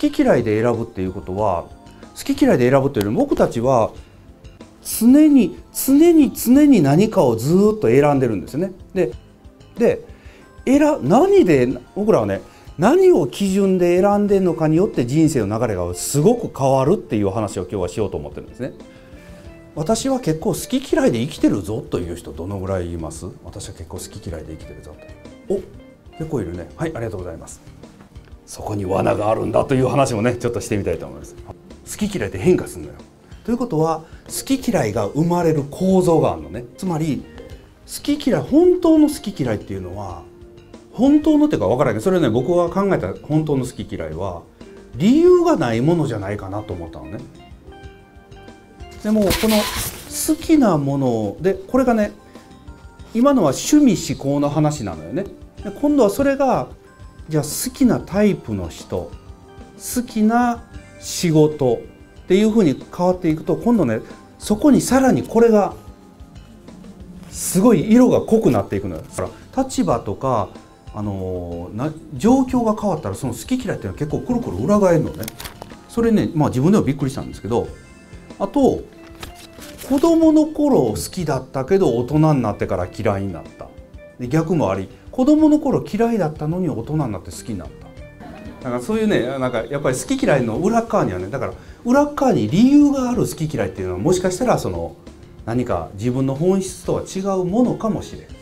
好き嫌いで選ぶっていうことは好き嫌いで選ぶというより僕たちは常に常に常に何かをずっと選んでるんですよね。でで選何で僕らはね何を基準で選んでるのかによって人生の流れがすごく変わるっていう話を今日はしようと思ってるんですね。私は結構好き嫌いで生きてるぞという人どのぐらいいます？私は結構好き嫌いで生きてるぞとお結構いるねはいありがとうございますそこに罠があるんだという話もねちょっとしてみたいと思います。好き嫌いって変化するのよ。ということは好き嫌いが生まれる構造があるのね。つまり好き嫌い本当の好き嫌いっていうのは本当のっていうか分からないけどそれね僕が考えた本当の好き嫌いは理由がないものじゃないかなと思ったのね。でもこの好きなものでこれがね今のは趣味思考の話なのよね。今度はそれがじゃあ好きなタイプの人好きな仕事っていうふうに変わっていくと今度ねそこにさらにこれがすごい色が濃くなっていくのよ。だから立場とかあのな状況が変わったらその好き嫌いっていうのは結構くるくる裏返るのね。それねまあ自分ではびっくりしたんですけどあと子供の頃好きだったけど大人になってから嫌いになったで逆もあり子供の頃嫌いだったのに大人になって好きになった。だからそういうねなんかやっぱり好き嫌いの裏側にはねだから裏側に理由がある好き嫌いっていうのはもしかしたらその何か自分の本質とは違うものかもしれん。